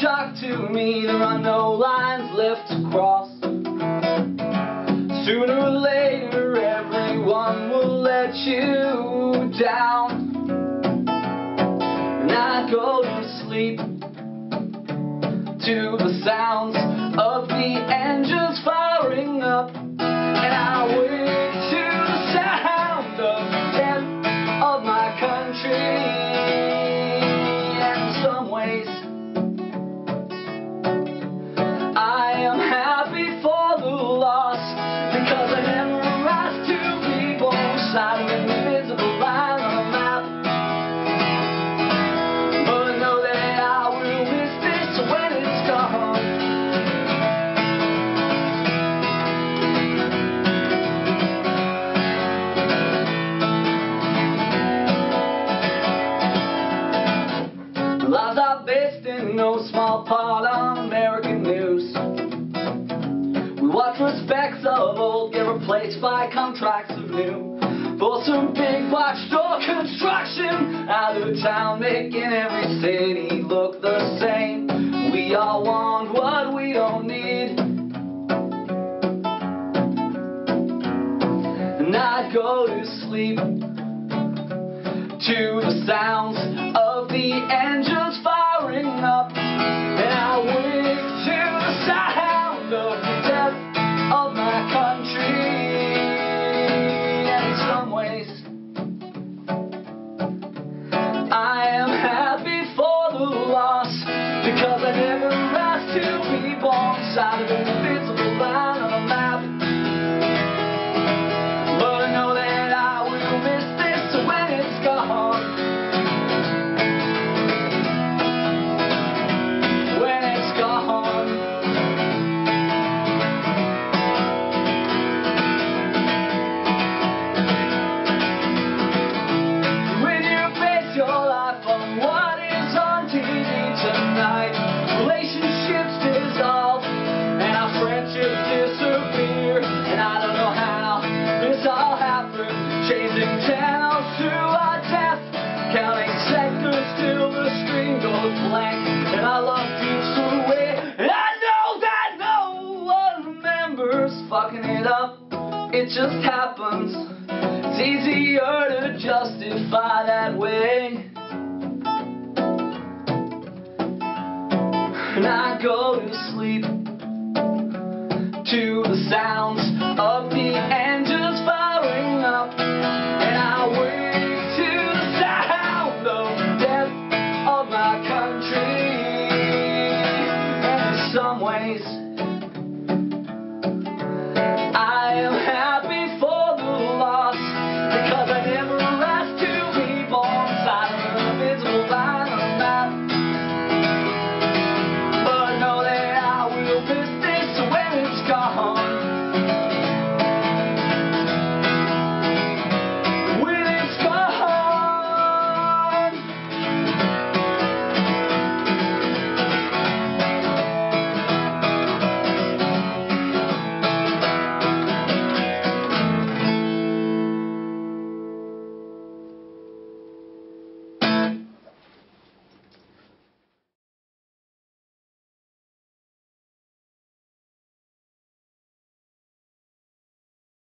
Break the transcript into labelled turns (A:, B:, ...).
A: shock to me there are no lines left to cross. Sooner or later everyone will let you down. And I go to sleep to the sounds no small part on American news. We watch respects of old get replaced by contracts of new. For some big box store construction out of town, making every city look the same. We all want what we don't need. And I go to sleep to the sounds of the engines sábado. Changing channels to our death, counting seconds till the screen goes blank. And our love drifts away. I know that no one remembers fucking it up. It just happens. It's easier to justify that way. And I go to sleep to the sounds of